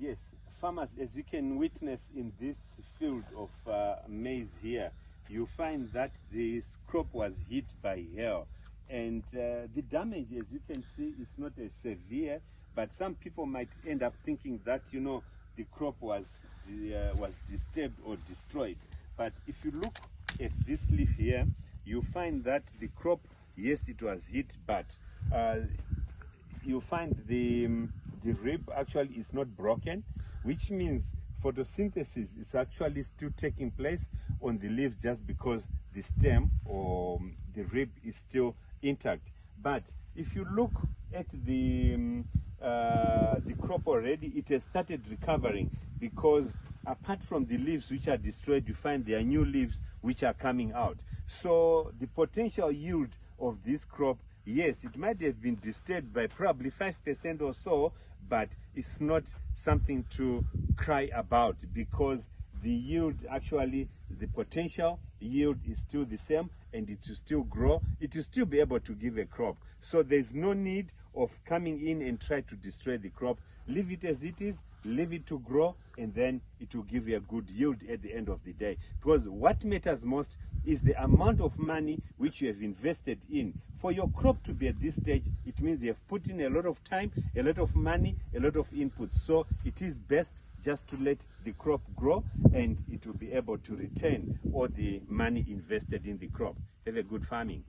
Yes, farmers, as you can witness in this field of uh, maize here, you find that this crop was hit by hail. And uh, the damage, as you can see, is not as severe, but some people might end up thinking that, you know, the crop was, uh, was disturbed or destroyed. But if you look at this leaf here, you find that the crop, yes, it was hit, but uh, you find the um, the rib actually is not broken, which means photosynthesis is actually still taking place on the leaves just because the stem or um, the rib is still intact. But if you look at the um, uh, the crop already, it has started recovering because apart from the leaves which are destroyed, you find there are new leaves which are coming out. So the potential yield of this crop yes, it might have been disturbed by probably 5% or so, but it's not something to cry about because the yield actually, the potential yield is still the same and it will still grow. It will still be able to give a crop. So there's no need of coming in and try to destroy the crop. Leave it as it is, leave it to grow, and then it will give you a good yield at the end of the day. Because what matters most is the amount of money which you have invested in. For your crop to be at this stage, it means you have put in a lot of time, a lot of money, a lot of input. So it is best just to let the crop grow and it will be able to return all the money invested in the crop. Have a good farming.